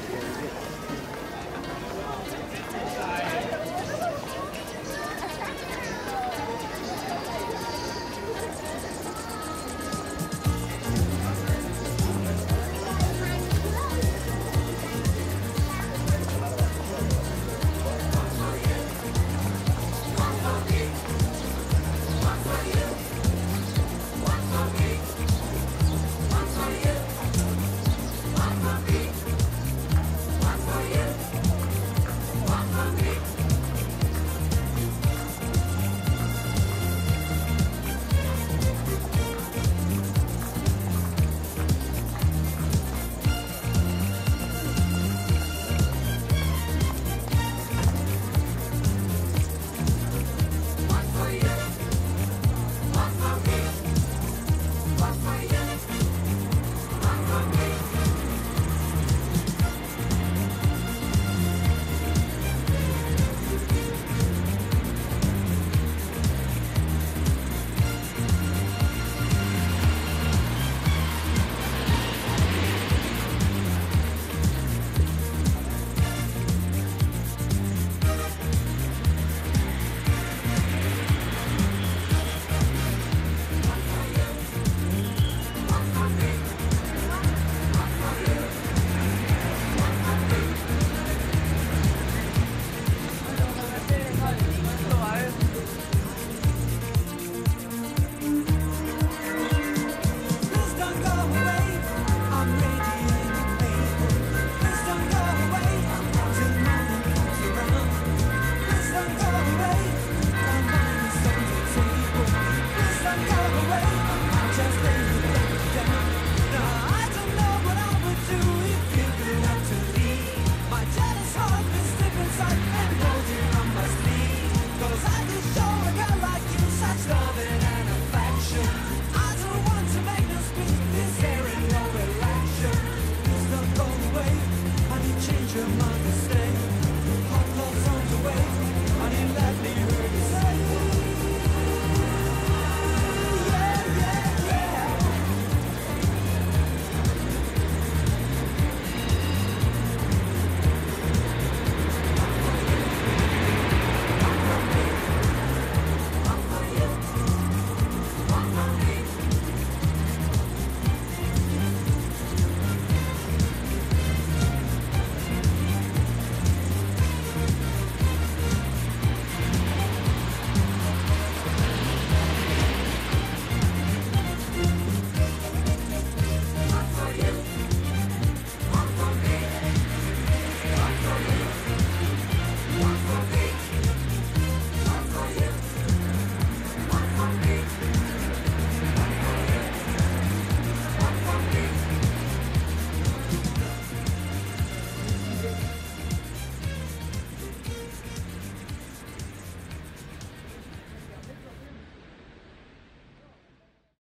get there.